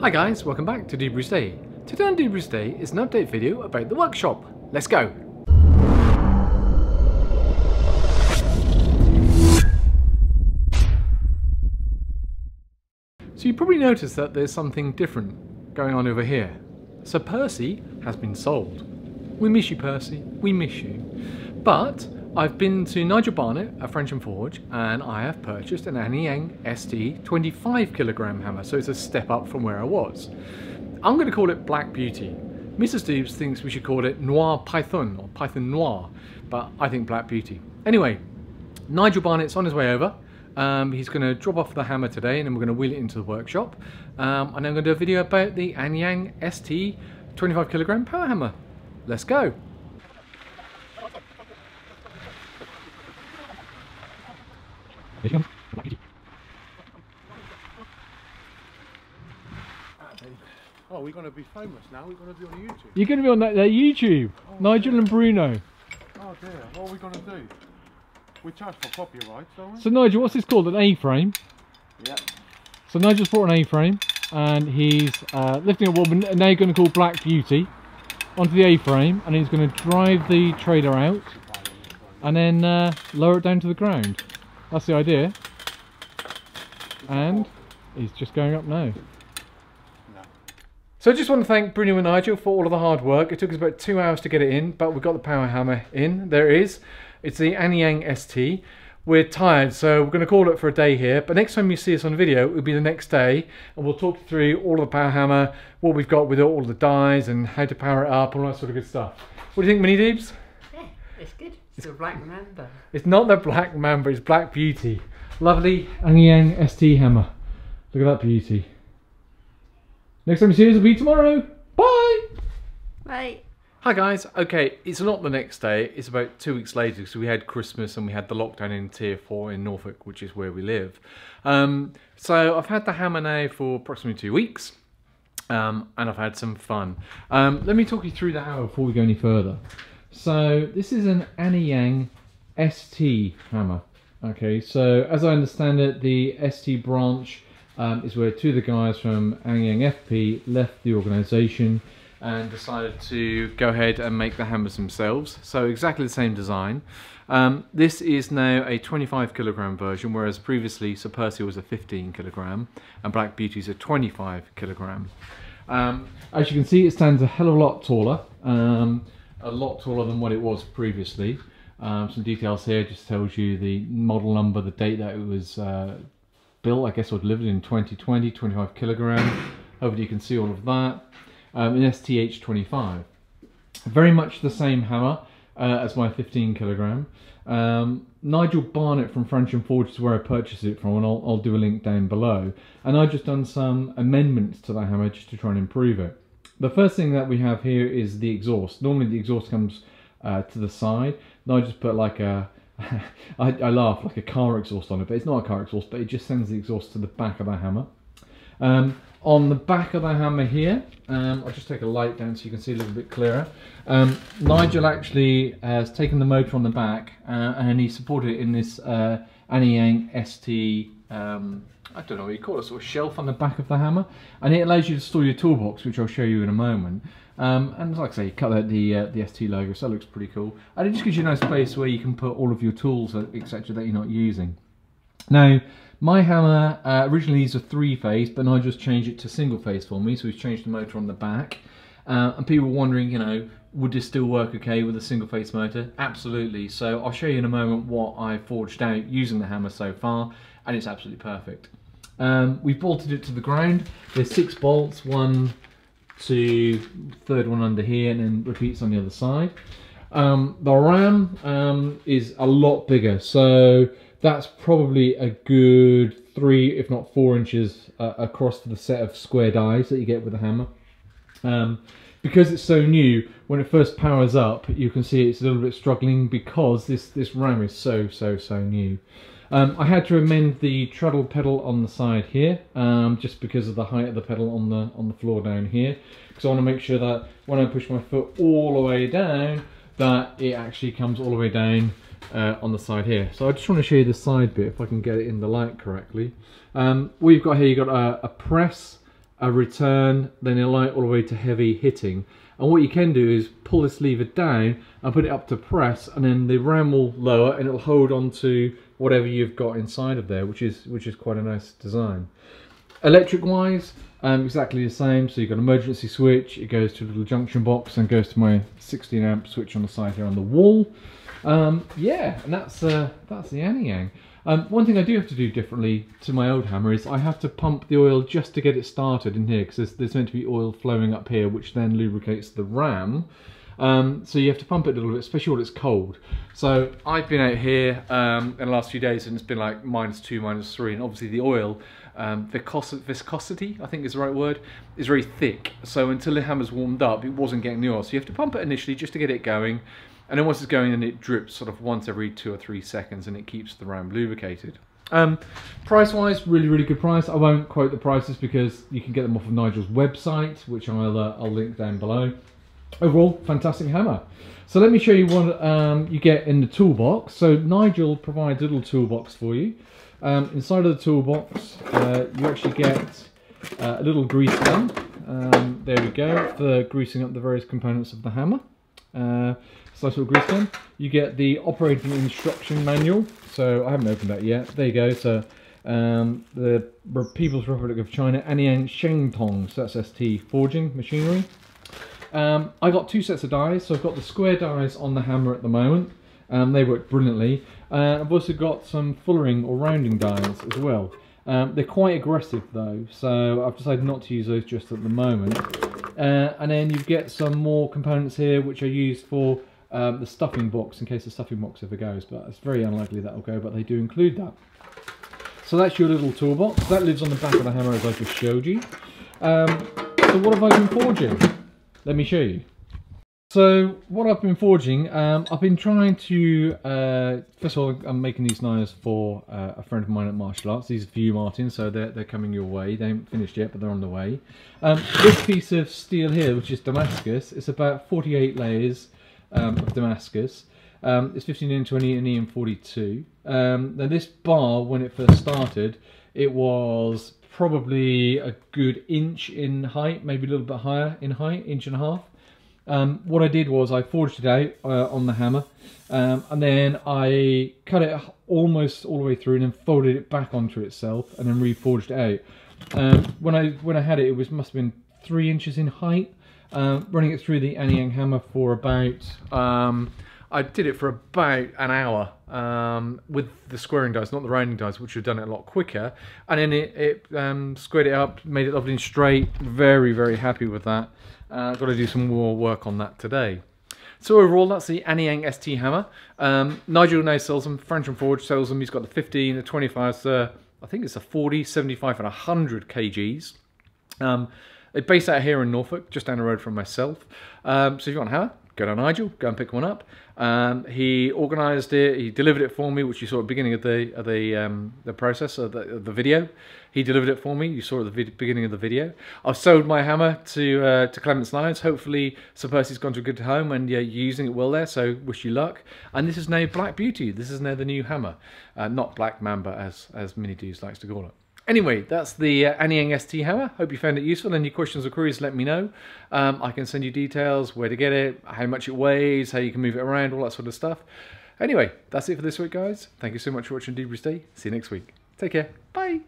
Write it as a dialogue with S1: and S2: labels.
S1: Hi guys, welcome back to Doobrey's Day. Today on Doobrey's Day is an update video about the workshop. Let's go! So you probably noticed that there's something different going on over here. So Percy has been sold. We miss you Percy, we miss you. But I've been to Nigel Barnett at Fransham Forge and I have purchased an Anyang ST 25 kilogram hammer, so it's a step up from where I was. I'm going to call it Black Beauty. Mrs. Doobs thinks we should call it Noir Python or Python Noir, but I think Black Beauty. Anyway, Nigel Barnett's on his way over. Um, he's going to drop off the hammer today and then we're going to wheel it into the workshop. Um, and I'm going to do a video about the Anyang ST 25 kilogram power hammer. Let's go.
S2: Oh, we're going to be famous now. We're going to be on YouTube.
S1: You're going to be on that, that YouTube.
S2: Oh,
S1: Nigel
S2: yeah.
S1: and Bruno.
S2: Oh dear, what are we going to do? We charge for copyright, don't we?
S1: So Nigel, what's this called? An A-frame.
S2: yeah.
S1: So Nigel's brought an A-frame and he's uh, lifting a woman and now you're going to call Black Beauty onto the A-frame and he's going to drive the trailer out and then uh, lower it down to the ground. That's the idea. And he's just going up now. So I just want to thank Bruno and Nigel for all of the hard work. It took us about two hours to get it in, but we got the power hammer in. There it is. It's the Anyang ST. We're tired, so we're going to call it for a day here. But next time you see us on video, it'll be the next day, and we'll talk through all of the power hammer, what we've got with it, all the dies, and how to power it up, and all that sort of good stuff. What do you think, Mini Doobs?
S3: Yeah, it's good. It's a black mamba.
S1: It's not the Black Mamba, it's Black Beauty. Lovely Anyang ST hammer. Look at that beauty. Next time you see us will be tomorrow. Bye!
S3: Right.
S1: Hi guys, okay, it's not the next day, it's about two weeks later because we had Christmas and we had the lockdown in Tier 4 in Norfolk, which is where we live. Um, so I've had the hammer now for approximately two weeks um, and I've had some fun. Um, let me talk you through the hammer before we go any further. So this is an Anyang ST hammer. Okay, so as I understand it, the ST branch um, is where two of the guys from Anyang FP left the organisation and decided to go ahead and make the hammers themselves. So exactly the same design. Um, this is now a 25 kilogram version, whereas previously Sir Percy was a 15 kilogram and Black Beauty's a 25 kilogram. Um, as you can see, it stands a hell of a lot taller, um, a lot taller than what it was previously. Um, some details here just tells you the model number, the date that it was uh, built, I guess, or delivered in 2020, 25 kilogram. Hopefully you can see all of that. Um, an STH25. Very much the same hammer uh, as my 15 kilogram. Um, Nigel Barnett from Fransham Forge is where I purchased it from, and I'll, I'll do a link down below. And I've just done some amendments to that hammer just to try and improve it. The first thing that we have here is the exhaust. Normally the exhaust comes uh, to the side. Now I just put like a, I, I laugh, like a car exhaust on it, but it's not a car exhaust, but it just sends the exhaust to the back of the hammer. Um, on the back of the hammer here, um, I'll just take a light down so you can see a little bit clearer. Um, Nigel actually has taken the motor on the back uh, and he supported it in this uh, Anyang ST, um, I don't know what you call it, sort of shelf on the back of the hammer. And it allows you to store your toolbox, which I'll show you in a moment. Um, and like I say, you cut out the, uh, the ST logo, so that looks pretty cool. And it just gives you a nice space where you can put all of your tools, etc., that you're not using. Now, my hammer uh, originally is a three-phase, but I just changed it to single-phase for me, so we've changed the motor on the back. Uh, and people were wondering, you know, would this still work okay with a single-phase motor? Absolutely. So I'll show you in a moment what I forged out using the hammer so far, and it's absolutely perfect. Um, we've bolted it to the ground. There's six bolts, one, two, third one under here, and then repeats on the other side. Um, the ram um, is a lot bigger, so that's probably a good three, if not four inches uh, across the set of square dies that you get with the hammer. Um, because it's so new, when it first powers up, you can see it's a little bit struggling because this, this ram is so, so, so new. Um, I had to amend the treadle pedal on the side here, um, just because of the height of the pedal on the on the floor down here. Because I want to make sure that when I push my foot all the way down, that it actually comes all the way down uh, on the side here. So I just want to show you the side bit, if I can get it in the light correctly. Um, what you've got here, you've got a, a press a return, then a light all the way to heavy hitting. And what you can do is pull this lever down and put it up to press, and then the ram will lower and it'll hold on to whatever you've got inside of there, which is which is quite a nice design. Electric wise, um, exactly the same. So you've got an emergency switch, it goes to a little junction box and goes to my 16 amp switch on the side here on the wall. Um, yeah, and that's uh, that's the Anyang. Um, one thing I do have to do differently to my old hammer is I have to pump the oil just to get it started in here because there's, there's, meant to be oil flowing up here which then lubricates the ram. Um, so you have to pump it a little bit, especially when it's cold. So I've been out here um, in the last few days and it's been like minus two, minus three, and obviously the oil, um, viscos viscosity, I think is the right word, is very thick. So until the hammer's warmed up, it wasn't getting the oil. So you have to pump it initially just to get it going. And then once it's going in, it drips sort of once every two or three seconds and it keeps the ram lubricated. Um, price wise, really, really good price. I won't quote the prices because you can get them off of Nigel's website, which I'll, uh, I'll link down below. Overall, fantastic hammer. So let me show you what um, you get in the toolbox. So Nigel provides a little toolbox for you. Um, inside of the toolbox, uh, you actually get uh, a little grease gun. Um, there we go, for greasing up the various components of the hammer. Uh, nice little grease gun. You get the operating instruction manual. So I haven't opened that yet. There you go. So um, the People's Republic of China Anyang Shengtong, so that's ST forging machinery. Um, I got two sets of dies, so I've got the square dies on the hammer at the moment. Um, they work brilliantly. Uh, I've also got some fullering or rounding dies as well. Um, they're quite aggressive though, so I've decided not to use those just at the moment. Uh, and then you get some more components here which are used for um, the stuffing box in case the stuffing box ever goes, but it's very unlikely that will go, but they do include that. So that's your little toolbox. That lives on the back of the hammer as I just showed you. Um, so what have I been forging? Let me show you. So what I've been forging, um, I've been trying to, uh, first of all I'm making these knives for uh, a friend of mine at Martial Arts. These are for you Martin, so they're, they're coming your way. They haven't finished yet, but they're on the way. Um, this piece of steel here, which is Damascus, it's about 48 layers um, of Damascus. Um, it's 15N20 and EM42. Um, now this bar, when it first started, it was probably a good inch in height, maybe a little bit higher in height, inch and a half. Um, what I did was I forged it out uh, on the hammer um, and then I cut it almost all the way through and then folded it back onto itself and then reforged it out. Um, when I when I had it, it was must have been three inches in height. Uh, running it through the Anyang hammer for about um, I did it for about an hour um, with the squaring dies, not the rounding dies, which would have done it a lot quicker. And then it, it um, squared it up, made it lovely and straight. Very, very happy with that. Uh, got to do some more work on that today. So overall, that's the Anyang ST hammer. Um, Nigel now sells them. Fransham Forge sells them. He's got the 15, the 25, uh, I think it's a 40, 75, and 100 kgs. Um, they're based out here in Norfolk, just down the road from myself. Um, so if you want a hammer, go to Nigel, go and pick one up. Um, he organised it, he delivered it for me, which you saw at the beginning of the of the um, the process of the, of the video. He delivered it for me. You saw at the beginning of the video. I've sold my hammer to uh, to Clements Knives. Hopefully, Sir Percy's gone to a good home and you're using it well there. So wish you luck. And this is now Black Beauty. This is now the new hammer, uh, not Black Mamba as as Mini Doobs likes to call it. Anyway, that's the uh, Anyang ST hammer. Hope you found it useful. Any questions or queries, let me know. Um, I can send you details, where to get it, how much it weighs, how you can move it around, all that sort of stuff. Anyway, that's it for this week, guys. Thank you so much for watching Doobrey's Day. See you next week. Take care. Bye.